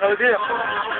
여的.